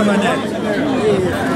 Aman